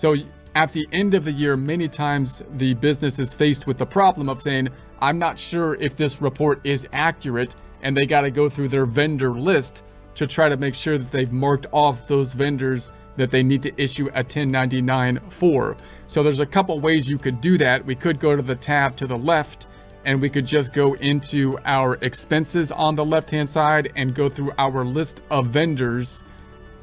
So at the end of the year, many times the business is faced with the problem of saying, I'm not sure if this report is accurate, and they got to go through their vendor list to try to make sure that they've marked off those vendors that they need to issue a 1099 for. So there's a couple ways you could do that. We could go to the tab to the left and we could just go into our expenses on the left hand side and go through our list of vendors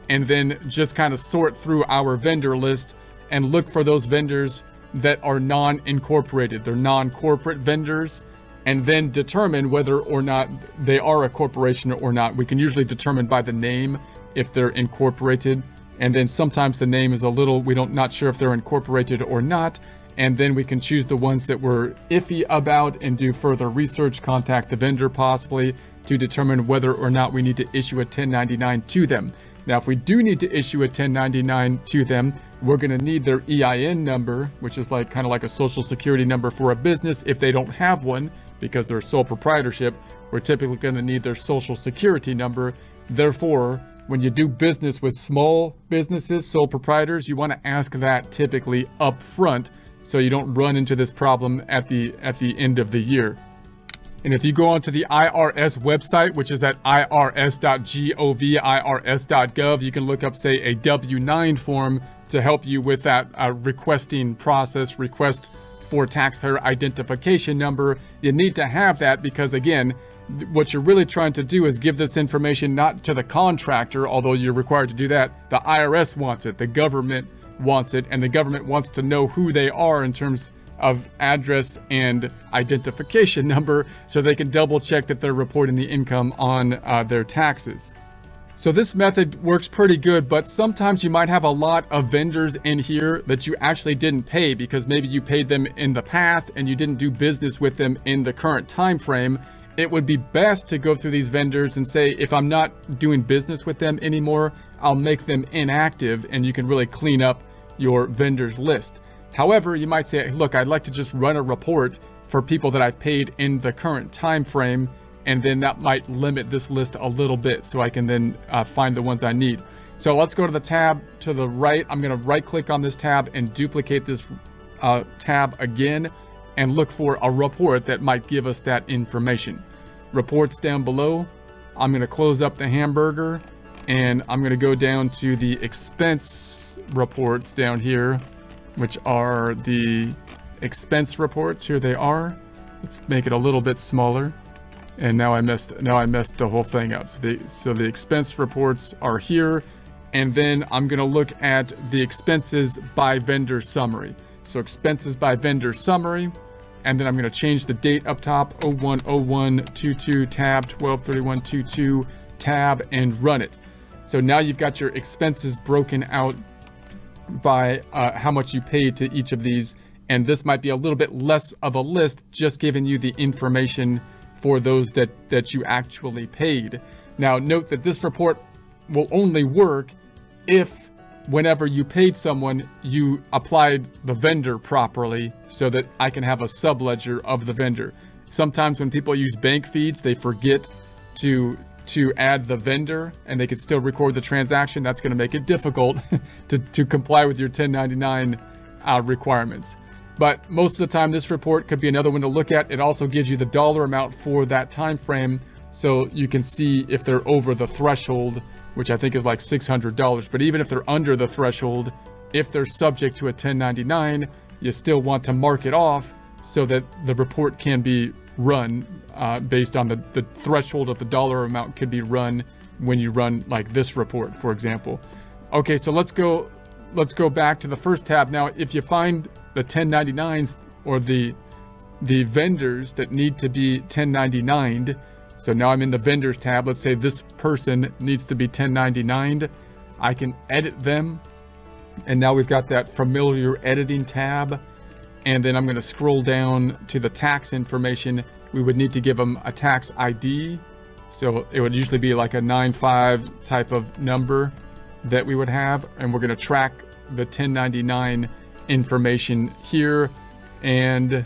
and then just kind of sort through our vendor list and look for those vendors that are non-incorporated. They're non-corporate vendors and then determine whether or not they are a corporation or not. We can usually determine by the name if they're incorporated. And then sometimes the name is a little, we don't not sure if they're incorporated or not. And then we can choose the ones that we're iffy about and do further research, contact the vendor possibly to determine whether or not we need to issue a 1099 to them. Now, if we do need to issue a 1099 to them, we're going to need their EIN number, which is like kind of like a social security number for a business if they don't have one because they're sole proprietorship, we're typically going to need their social security number. Therefore, when you do business with small businesses, sole proprietors, you want to ask that typically up front so you don't run into this problem at the at the end of the year. And if you go onto the IRS website, which is at irs.gov, irs.gov, you can look up, say, a W-9 form to help you with that uh, requesting process, request for taxpayer identification number. You need to have that because again, what you're really trying to do is give this information not to the contractor, although you're required to do that. The IRS wants it, the government wants it, and the government wants to know who they are in terms of address and identification number so they can double check that they're reporting the income on uh, their taxes. So this method works pretty good, but sometimes you might have a lot of vendors in here that you actually didn't pay because maybe you paid them in the past and you didn't do business with them in the current time frame. It would be best to go through these vendors and say, if I'm not doing business with them anymore, I'll make them inactive and you can really clean up your vendors list. However, you might say, look, I'd like to just run a report for people that I've paid in the current time frame and then that might limit this list a little bit so I can then uh, find the ones I need. So let's go to the tab to the right. I'm going to right click on this tab and duplicate this uh, tab again and look for a report that might give us that information. Reports down below. I'm going to close up the hamburger and I'm going to go down to the expense reports down here, which are the expense reports. Here they are. Let's make it a little bit smaller and now I messed now I messed the whole thing up. So the so the expense reports are here, and then I'm gonna look at the expenses by vendor summary. So expenses by vendor summary, and then I'm gonna change the date up top 010122 tab 123122 tab and run it. So now you've got your expenses broken out by uh, how much you paid to each of these. And this might be a little bit less of a list, just giving you the information for those that, that you actually paid. Now, note that this report will only work if whenever you paid someone, you applied the vendor properly so that I can have a subledger of the vendor. Sometimes when people use bank feeds, they forget to to add the vendor and they could still record the transaction. That's going to make it difficult to, to comply with your 1099 uh, requirements. But most of the time, this report could be another one to look at. It also gives you the dollar amount for that time frame, so you can see if they're over the threshold, which I think is like $600. But even if they're under the threshold, if they're subject to a 1099, you still want to mark it off so that the report can be run uh, based on the, the threshold of the dollar amount could be run when you run like this report, for example. Okay, so let's go let's go back to the first tab. Now, if you find the 1099s or the the vendors that need to be 1099'd. So now I'm in the vendors tab. Let's say this person needs to be 1099'd. I can edit them. And now we've got that familiar editing tab. And then I'm going to scroll down to the tax information. We would need to give them a tax ID. So it would usually be like a 95 type of number that we would have. And we're going to track the 1099 information here. And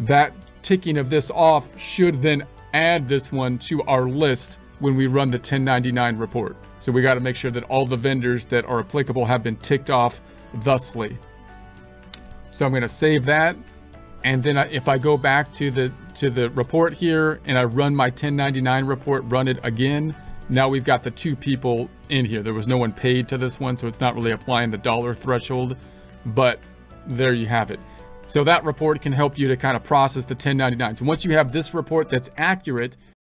that ticking of this off should then add this one to our list when we run the 1099 report. So we got to make sure that all the vendors that are applicable have been ticked off thusly. So I'm going to save that. And then if I go back to the to the report here and I run my 1099 report, run it again, now we've got the two people in here. There was no one paid to this one, so it's not really applying the dollar threshold, but there you have it. So that report can help you to kind of process the 1099. So once you have this report that's accurate,